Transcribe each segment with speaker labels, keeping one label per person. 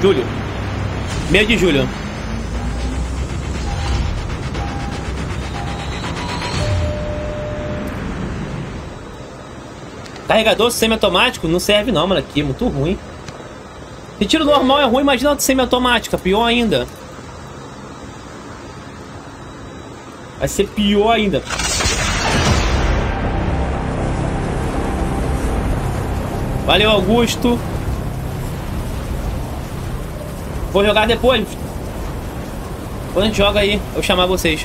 Speaker 1: Julho. Meio de julho. Carregador semi-automático não serve não, mano. Aqui é muito ruim. Se tiro normal é ruim, imagina o semi-automática. Pior ainda. Vai ser pior ainda. Valeu, Augusto. Vou jogar depois. Quando a gente joga aí, eu chamar vocês.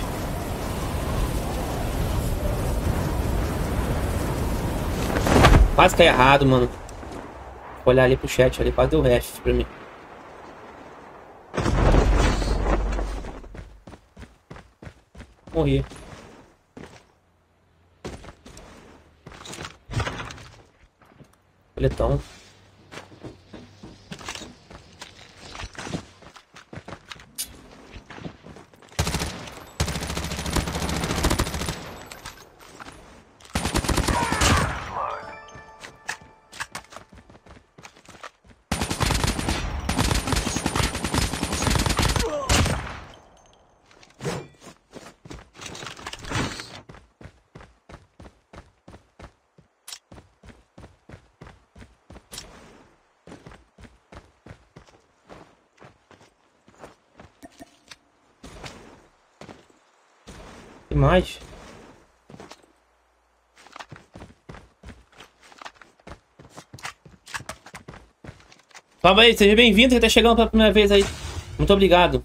Speaker 1: Quase cai errado, mano. Vou olhar ali pro chat ali, quase deu ref pra mim. Morri. Coletão. Que mais? Fala aí, seja bem-vindo, que tá chegando pela primeira vez aí. Muito obrigado.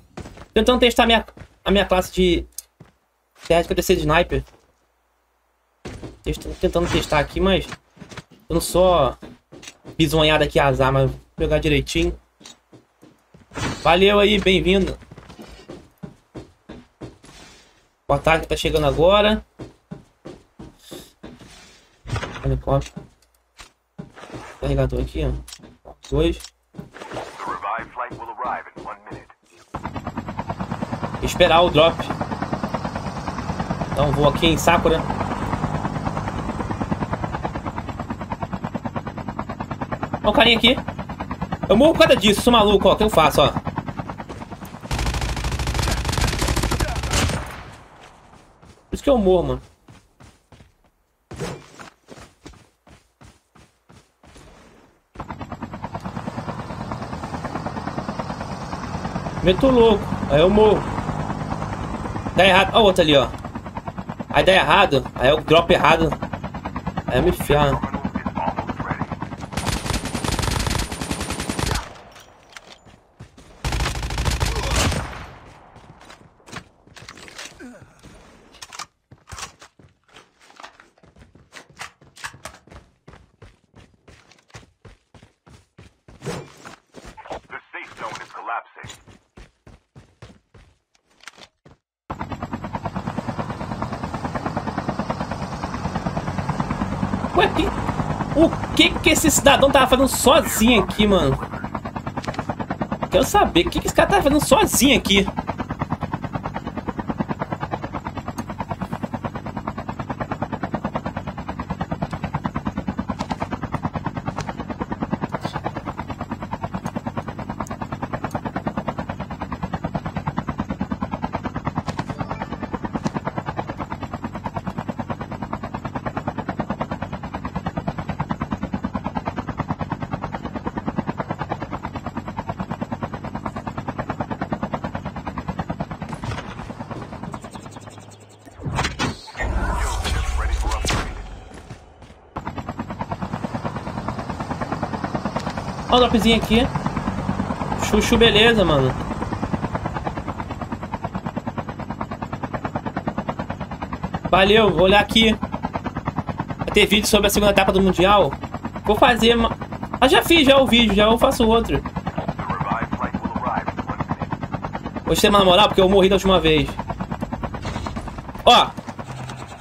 Speaker 1: Tentando testar a minha, a minha classe de TR-56 de Sniper. Estou tentando testar aqui, mas eu não sou bisonhado aqui azar, mas vou pegar direitinho. Valeu aí, bem-vindo. O ataque tá chegando agora. Helicóptero. Carregador aqui, ó. Dois. Esperar o drop. Então vou aqui em Sakura. Olha o carinha aqui. Eu morro por causa disso, sou maluco, ó. O que eu faço, ó. Isso que eu morro, mano. Meto louco. Aí eu morro. Dá errado. Olha o outro ali, ó. Aí dá errado. Aí eu drop errado. Aí eu me ferro. Ué, o que que esse cidadão tava fazendo sozinho aqui, mano? Quero saber, o que que esse cara tava fazendo sozinho aqui? Dropzinho aqui. Chuchu, beleza, mano. Valeu, vou olhar aqui. Vai ter vídeo sobre a segunda etapa do Mundial. Vou fazer. Ah, já fiz já o vídeo, já eu faço outro. Vou ter mais moral porque eu morri da última vez. Ó.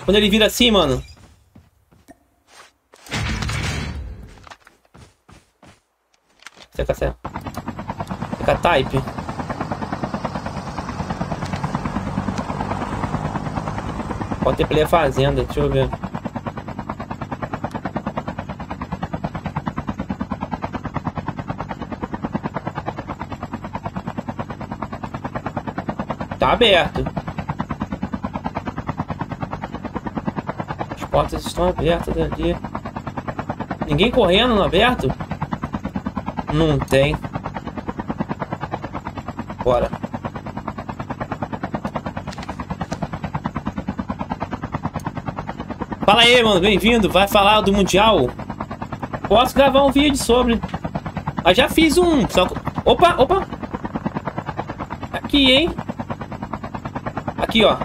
Speaker 1: Quando ele vira assim, mano. Type. Pode ter player fazenda, deixa eu ver. Tá aberto. As portas estão abertas ali. Ninguém correndo no aberto? Não tem. Bora. Fala aí, mano. Bem-vindo. Vai falar do Mundial? Posso gravar um vídeo sobre. Eu já fiz um. Só... Opa, opa. Aqui, hein? Aqui, ó.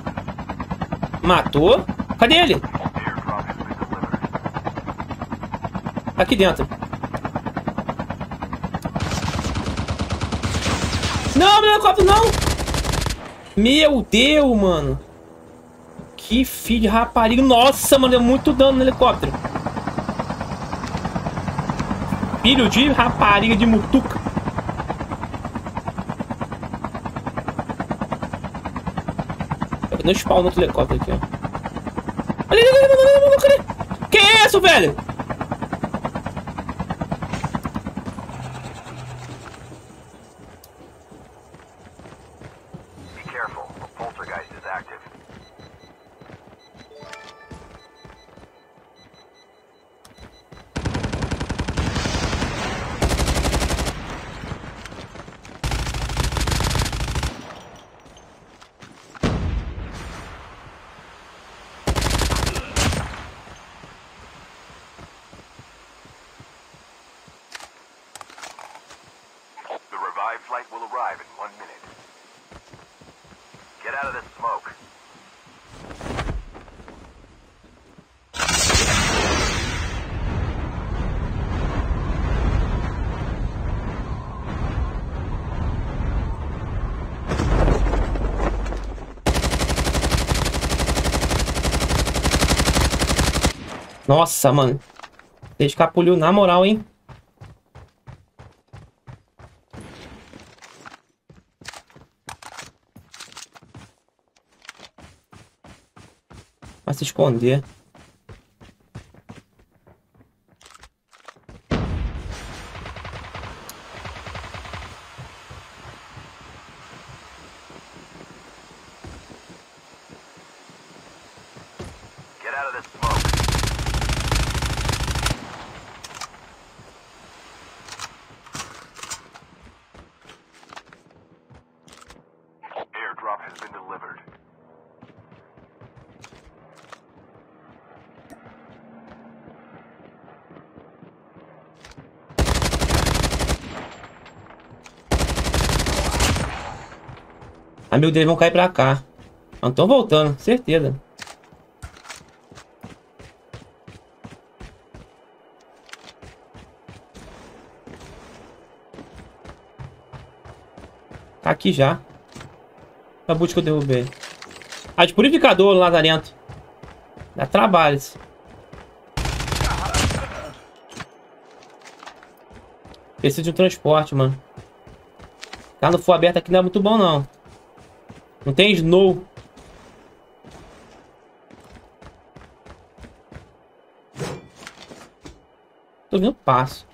Speaker 1: Matou. Cadê ele? Aqui dentro. Não, meu helicóptero, não! Meu Deus, mano. Que filho de rapariga. Nossa, mano, deu muito dano no helicóptero. Filho de rapariga de mutuca. Um spawn outro helicóptero aqui, ó. Que isso, velho?
Speaker 2: Revived flight will arrive in one minute. Get out of this smoke.
Speaker 1: Nossa, mano. Você escapuliu na moral, hein?
Speaker 2: 逛街
Speaker 1: Amigos deles vão cair pra cá. Não estão voltando, certeza. Tá aqui já. A boot que eu derrubei. Ah, de purificador, lazarento. Dá trabalho isso. Preciso de um transporte, mano. Tá no for aberto aqui não é muito bom, não. Não tem snow. Tô vendo passo.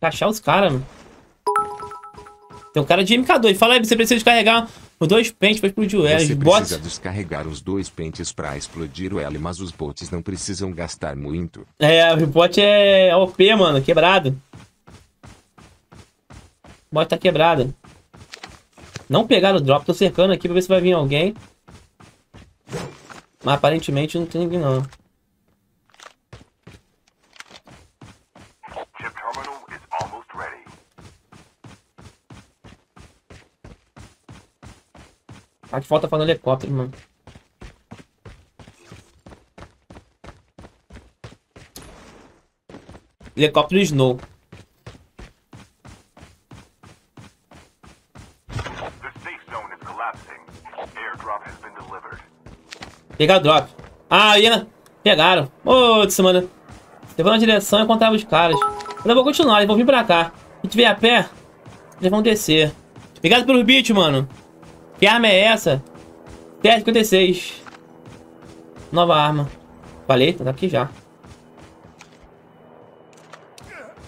Speaker 1: Achar os caras, mano. Tem um cara de MK2. Fala aí, você precisa descarregar os dois pentes pra explodir o L.
Speaker 3: Você
Speaker 1: Os
Speaker 3: precisa
Speaker 1: bots.
Speaker 3: descarregar os dois pentes pra explodir o L, mas os bots não precisam gastar muito.
Speaker 1: É, o bot é OP, mano. Quebrado. O bot tá quebrado. Não pegaram o drop. Tô cercando aqui pra ver se vai vir alguém. Mas aparentemente não tem ninguém, não. Tá que falta falando helicóptero, mano. Helicóptero Snow. Pegar drop. Ah, ia. Pegaram. Putz, mano. Eu vou na direção e encontrava os caras. Mas eu vou continuar, eles vão vir pra cá. Se tiver a pé, eles vão descer. Obrigado pelo beat, mano. Que arma é essa? TR-56. Nova arma. Falei, tá aqui já.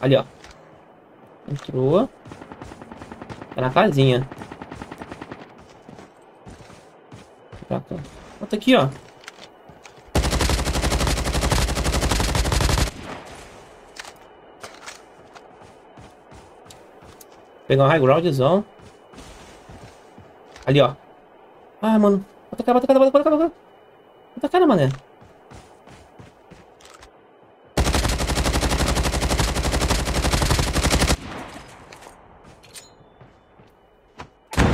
Speaker 1: Ali, ó. Entrou. Tá na casinha. Pra cá. Bota aqui, ó. Pegar um high groundzão. Ali, ó. Ah, mano. Bota cara, bota cara, bota cara, bota cara. Bota cara, mané.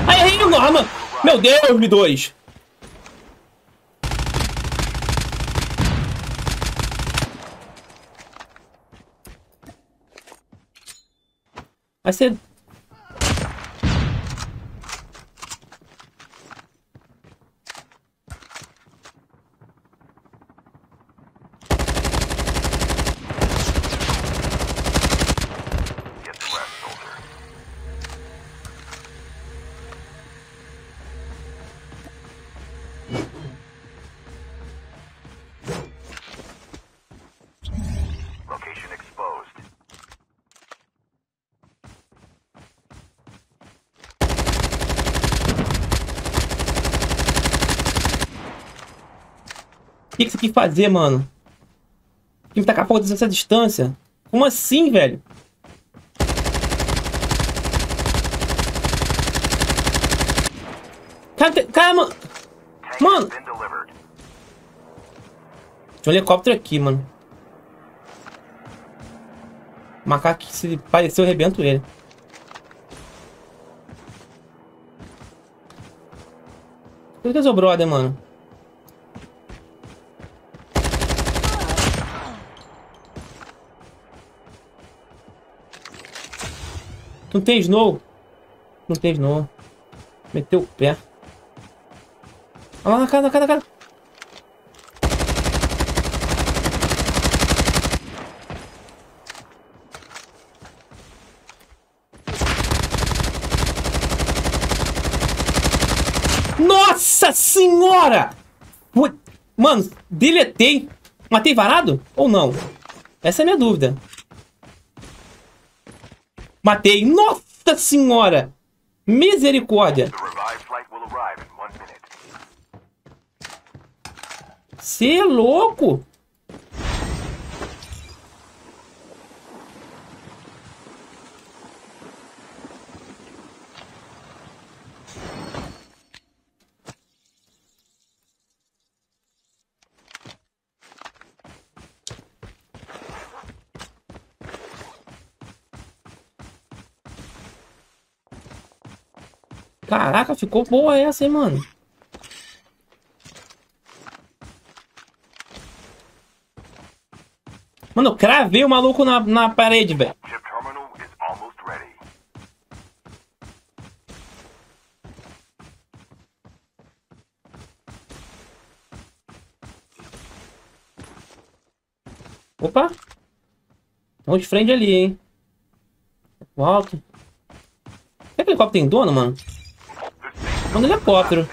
Speaker 1: Ai, ai, não, arma. Meu Deus, me dois. Vai ser que, que fazer, mano? Que me tacar fogo dessa distância? Como assim, velho? Cara, tem- cara, mano. Mano. Tinha um helicóptero aqui, mano. Marcar que se parecer eu rebento ele. Por que é seu brother, mano? Não tem snow? Não tem snow. Meteu o pé. Olha lá na cara, na cara, na cara. Nossa senhora! Mano, deletei. Matei varado ou não? Essa é a minha dúvida. Matei. Nossa senhora! Misericórdia!
Speaker 2: The revived flight will arrive in one minute.
Speaker 1: Você é louco? Caraca, ficou boa essa, hein, mano. Mano, eu cravei o maluco na, na parede, velho. Opa! Um de frente ali, hein? O alto. Será que o helicóptero tem dono, mano? Manda helicóptero.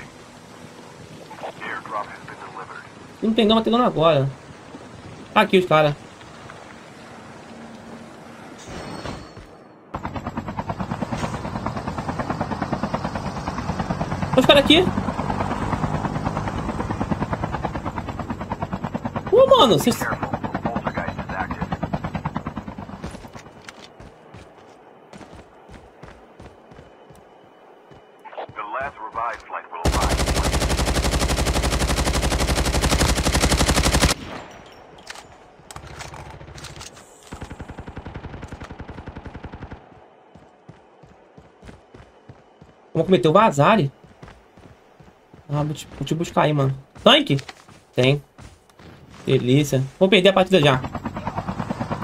Speaker 2: been delivered.
Speaker 1: Não tem tem dono agora. Aqui os caras. Os caras aqui. Ô, mano, vocês... Vamos cometer o Vazari. Ah, vou te, vou te buscar aí, mano. Tanque? Tem. Delícia. Vou perder a partida já.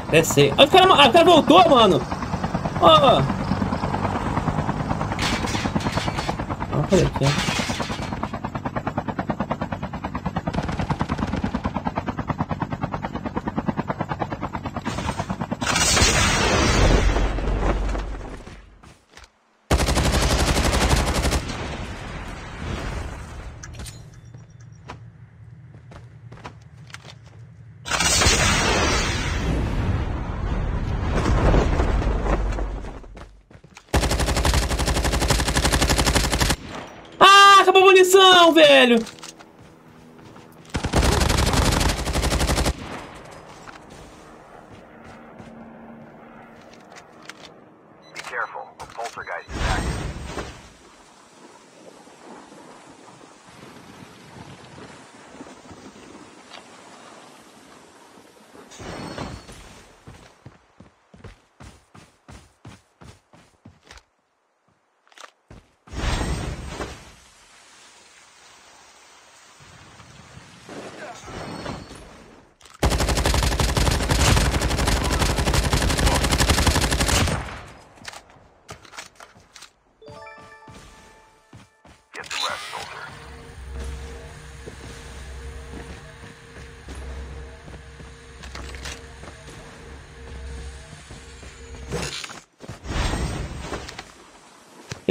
Speaker 1: Descer. Ah, o cara, ah, o cara voltou, mano. Ó. Aqui. acabou
Speaker 2: Noël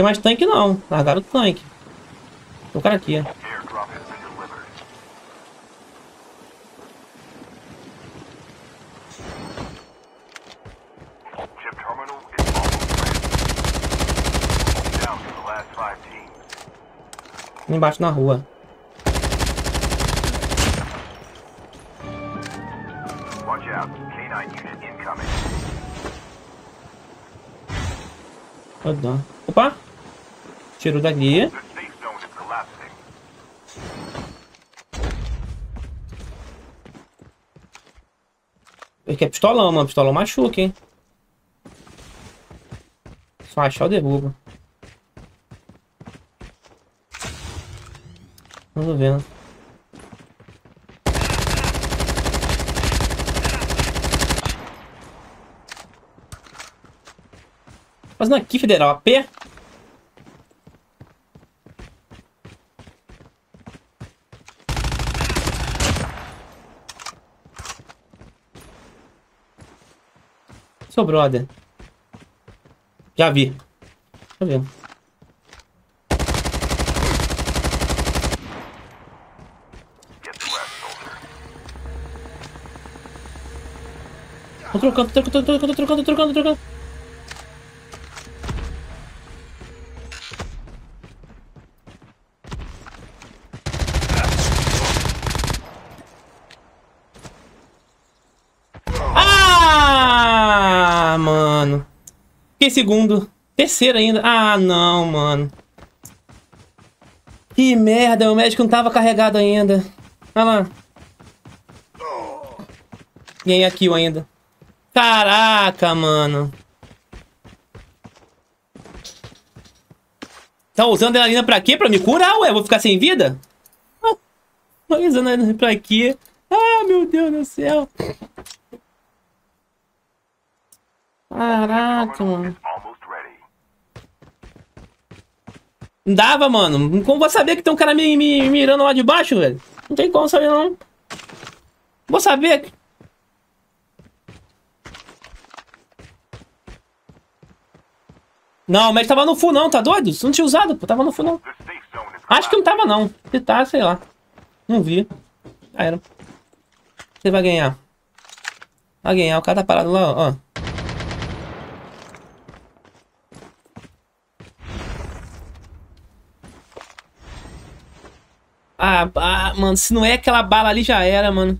Speaker 1: Tem mais tanque não. Largaram o tanque. Tem um cara aqui. Ali embaixo na rua.
Speaker 2: Watch out. K9 unit incoming.
Speaker 1: Ó, dó. Opa!
Speaker 2: Is collapsing.
Speaker 1: Ele quer pistolão, mano. Pistolão machuca, hein? Só achar o derruba. Vamos vendo. Fazendo aqui, federal. AP? Seu brother. Já vi. Já vi. Tô trocando, tô trocando, tô trocando, tô trocando, tô trocando, tô trocando. Ah, mano. Fiquei segundo. Terceiro ainda. Ah, não, mano. Que merda, o médico não tava carregado ainda. Olha lá. Ganhei a kill ainda. Caraca, mano. Tá usando adrenalina pra quê? Pra me curar, ué? Vou ficar sem vida? Ah, usando adrenalina pra quê? Ah, meu Deus do céu. Caraca, mano. Não dava, mano. Como vou saber que tem um cara me, me, mirando lá de baixo, velho? Não tem como saber, não. Vou saber. Não, o Mac tava no full, não, tá doido? Você não tinha usado, pô. Tava no full, não. Acho que não tava, não. Se tá, sei lá. Não vi. Já era. Você vai ganhar. Vai ganhar. O cara tá parado lá, ó. Ah, ah, mano, se não é aquela bala ali, já era, mano.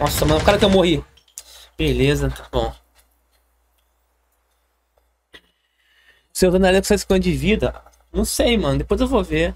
Speaker 1: Nossa, mano, o cara que eu morri. Beleza, tá bom. Seu adrenalina com 6 de vida? Não sei, mano. Depois eu vou ver.